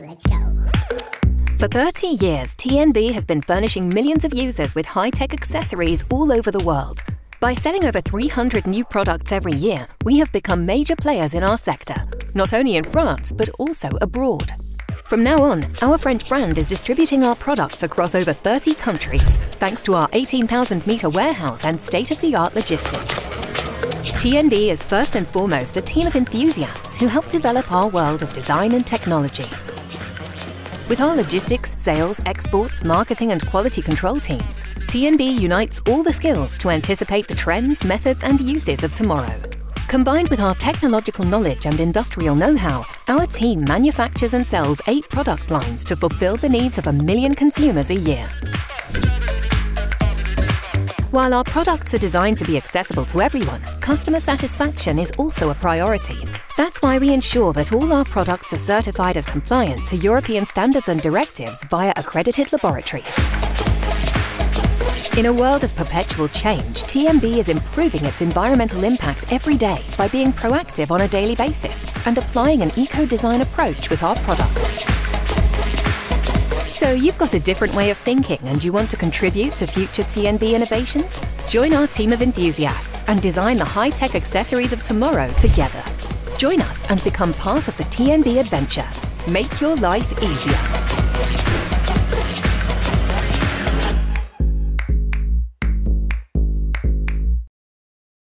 Let's go. For 30 years, TNB has been furnishing millions of users with high-tech accessories all over the world. By selling over 300 new products every year, we have become major players in our sector, not only in France, but also abroad. From now on, our French brand is distributing our products across over 30 countries, thanks to our 18,000 metre warehouse and state-of-the-art logistics. TNB is first and foremost a team of enthusiasts who help develop our world of design and technology. With our logistics, sales, exports, marketing and quality control teams, TNB unites all the skills to anticipate the trends, methods and uses of tomorrow. Combined with our technological knowledge and industrial know-how, our team manufactures and sells eight product lines to fulfill the needs of a million consumers a year. While our products are designed to be accessible to everyone, customer satisfaction is also a priority. That's why we ensure that all our products are certified as compliant to European standards and directives via accredited laboratories. In a world of perpetual change, TNB is improving its environmental impact every day by being proactive on a daily basis and applying an eco-design approach with our products. So you've got a different way of thinking and you want to contribute to future TNB innovations? Join our team of enthusiasts and design the high-tech accessories of tomorrow together. Join us and become part of the TNB adventure. Make your life easier.